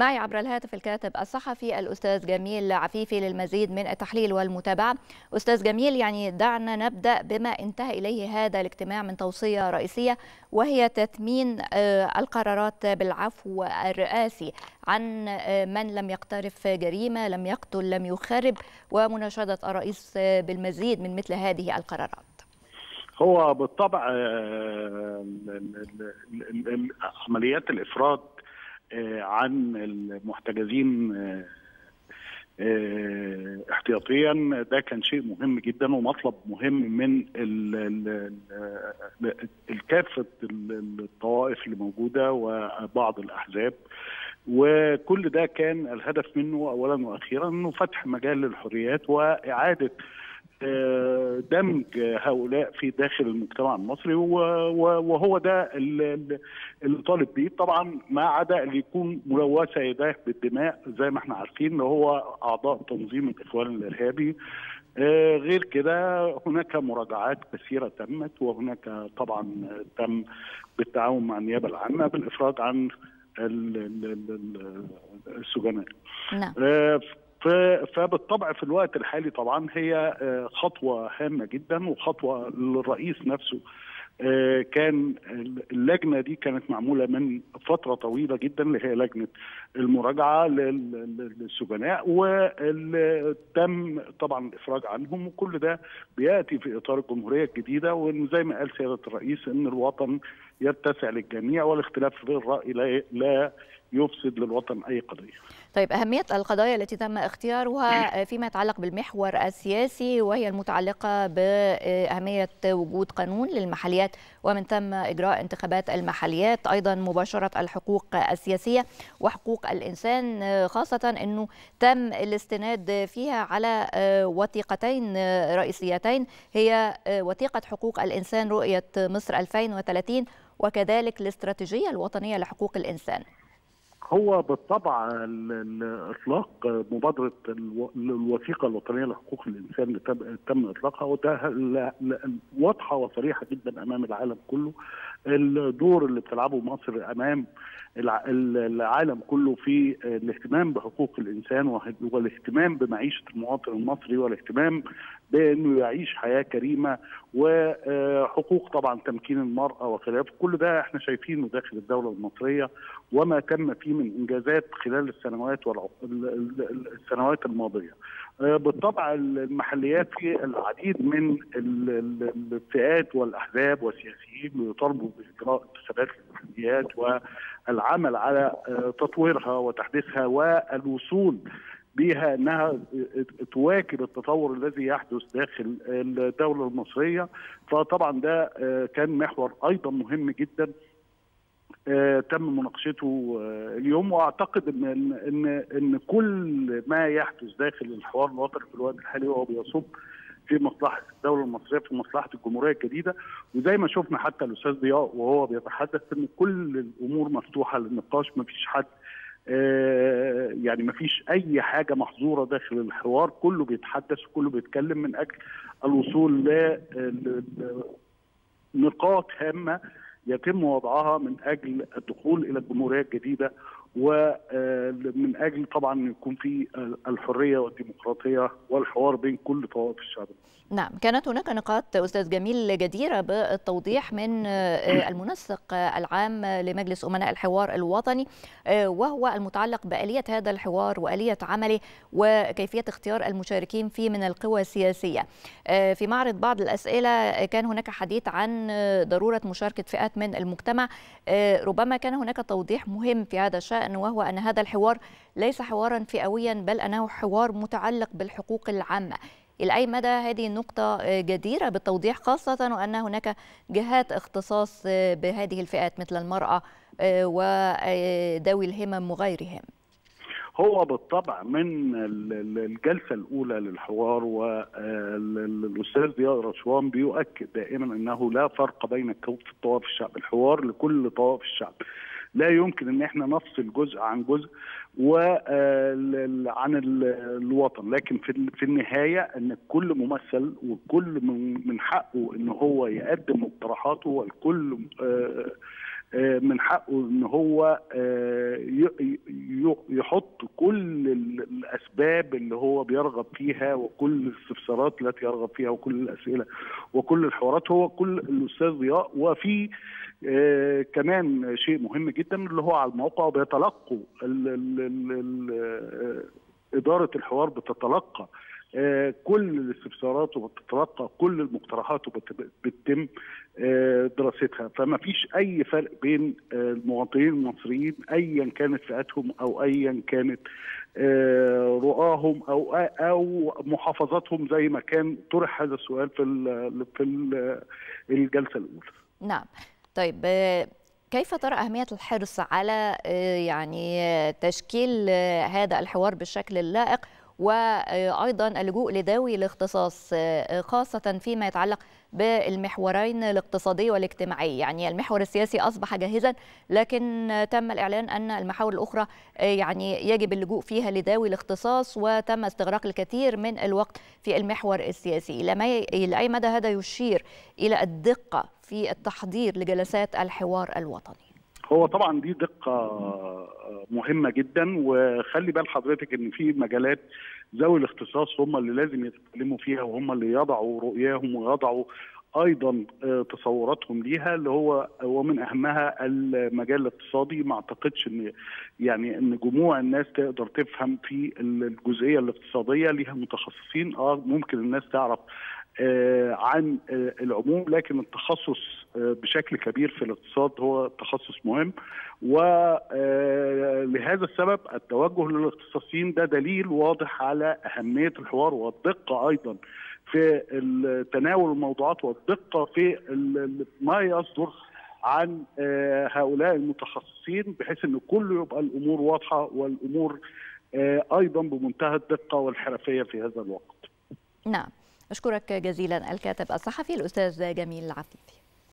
معي عبر الهاتف الكاتب الصحفي الأستاذ جميل عفيفي للمزيد من التحليل والمتابعة. أستاذ جميل يعني دعنا نبدأ بما انتهى إليه هذا الاجتماع من توصية رئيسية وهي تثمين القرارات بالعفو الرئاسي عن من لم يقترف جريمة لم يقتل لم يخرب ومناشدة الرئيس بالمزيد من مثل هذه القرارات. هو بالطبع عمليات الافراد عن المحتجزين احتياطيا. ده كان شيء مهم جدا ومطلب مهم من كافة الطوائف اللي موجودة وبعض الأحزاب. وكل ده كان الهدف منه اولا وأخيرا إنه فتح مجال للحريات وإعادة دمج هؤلاء في داخل المجتمع المصري وهو ده اللي طالب بيه. طبعا ما عدا اللي يكون ملوثة يداه بالدماء زي ما إحنا عارفين اللي هو أعضاء تنظيم الإخوان الإرهابي. غير كده هناك مراجعات كثيرة تمت وهناك طبعا تم بالتعاون مع النيابة العامة بالإفراج عن السجناء. نعم. فبالطبع في الوقت الحالي طبعا هي خطوة هامة جدا وخطوة للرئيس نفسه. كان اللجنة دي كانت معمولة من فترة طويلة جدا اللي هي لجنة المراجعة للسجناء وتم طبعا الإفراج عنهم وكل ده بيأتي في إطار الجمهورية الجديدة وإن زي ما قال سيادة الرئيس إن الوطن يتسع للجميع والاختلاف في الرأي لا, يفسد للوطن أي قضية. طيب أهمية القضايا التي تم اختيارها فيما يتعلق بالمحور السياسي وهي المتعلقة بأهمية وجود قانون للمحليات ومن ثم إجراء انتخابات المحليات أيضا مباشرة الحقوق السياسية وحقوق الإنسان خاصة إنه تم الاستناد فيها على وثيقتين رئيسيتين هي وثيقة حقوق الإنسان رؤية مصر 2030 وكذلك الاستراتيجية الوطنية لحقوق الإنسان. هو بالطبع اطلاق مبادرة الوثيقة الوطنية لحقوق الإنسان اللي تم إطلاقها وده واضحة وصريحة جدا أمام العالم كله الدور اللي بتلعبه مصر أمام العالم كله في الاهتمام بحقوق الإنسان والاهتمام بمعيشة المواطن المصري والاهتمام بأنه يعيش حياة كريمة وحقوق طبعا تمكين المرأة وخلافه كل ده إحنا شايفينه داخل الدولة المصرية وما تم فيه من إنجازات خلال السنوات السنوات الماضية. بالطبع المحليات في العديد من الفئات والأحزاب والسياسيين بيطالبوا بإجراء انتخابات للمحليات والعمل على تطويرها وتحديثها والوصول بها إنها تواكب التطور الذي يحدث داخل الدولة المصرية. فطبعا ده كان محور أيضا مهم جدا تم مناقشته اليوم. وأعتقد ان ان ان كل ما يحدث داخل الحوار الوطني في الوقت الحالي هو بيصب في مصلحة الدولة المصرية في مصلحة الجمهورية الجديدة. وزي ما شفنا حتى الأستاذ ضياء وهو بيتحدث إن كل الأمور مفتوحة للنقاش ما فيش حد يعني ما فيش أي حاجة محظورة داخل الحوار. كله بيتحدث وكله بيتكلم من أجل الوصول لنقاط هامة يتم وضعها من أجل الدخول إلى الجمهورية الجديدة ومن أجل طبعا يكون في الحرية والديمقراطية والحوار بين كل طوائف الشعب نعم كانت هناك نقاط أستاذ جميل جديرة بالتوضيح من المنسق العام لمجلس أمناء الحوار الوطني وهو المتعلق بآلية هذا الحوار وآلية عمله وكيفية اختيار المشاركين فيه من القوى السياسية. في معرض بعض الأسئلة كان هناك حديث عن ضرورة مشاركة فئات من المجتمع. ربما كان هناك توضيح مهم في هذا الشأن. وهو أن هذا الحوار ليس حوارا فئويا بل أنه حوار متعلق بالحقوق العامة. إلى أي مدى هذه النقطة جديرة بالتوضيح خاصة وأن هناك جهات اختصاص بهذه الفئات مثل المرأة وذوي الهمم وغيرهم هو بالطبع من الجلسة الأولى للحوار والأستاذ ضياء رشوان بيؤكد دائما أنه لا فرق بين كافة طوائف الشعب الحوار لكل طوائف الشعب لا يمكن إن إحنا نفصل جزء عن جزء وعن الوطن. لكن في النهاية إن الكل ممثل والكل من حقه إن هو يقدم مقترحاته والكل من حقه إن هو يحط كل الأسباب اللي هو بيرغب فيها وكل الاستفسارات التي يرغب فيها وكل الأسئلة وكل الحوارات. هو كل الأستاذ ضياء وفي آه كمان شيء مهم جدا اللي هو على الموقع بيتلقوا ال ال ال ال إدارة الحوار بتتلقى آه كل الاستفسارات وبتتلقى كل المقترحات وبتتم آه دراستها فما فيش أي فرق بين المواطنين المصريين ايا كانت فئاتهم أو ايا كانت رؤاهم أو أو محافظاتهم زي ما كان طرح هذا السؤال في في ال الجلسة الأولى. نعم. طيب كيف ترى أهمية الحرص على يعني تشكيل هذا الحوار بالشكل اللائق وأيضا اللجوء لذوي الاختصاص خاصة فيما يتعلق بالمحورين الاقتصادي والاجتماعي. يعني المحور السياسي أصبح جاهزا لكن تم الإعلان أن المحاور الأخرى يعني يجب اللجوء فيها لذوي الاختصاص وتم استغراق الكثير من الوقت في المحور السياسي. إلى أي مدى هذا يشير إلى الدقة في التحضير لجلسات الحوار الوطني؟ هو طبعا دي دقة مهمة جدا وخلي بال حضرتك إن في مجالات ذوي الاختصاص هم اللي لازم يتكلموا فيها وهم اللي يضعوا رؤياهم ويضعوا أيضا تصوراتهم ليها اللي هو ومن أهمها المجال الاقتصادي. ما أعتقدش إن يعني إن جموع الناس تقدر تفهم في الجزئية الاقتصادية ليها متخصصين آه ممكن الناس تعرف آه عن آه العموم لكن التخصص آه بشكل كبير في الاقتصاد هو تخصص مهم ولهذا السبب التوجه للاختصاصيين ده دليل واضح على أهمية الحوار والدقة أيضا في تناول الموضوعات والدقة في ما يصدر عن هؤلاء المتخصصين بحيث إن كله يبقى الأمور واضحة والأمور أيضا بمنتهى الدقة والحرفية في هذا الوقت. نعم. أشكرك جزيلا الكاتب الصحفي الأستاذ جميل عفيفي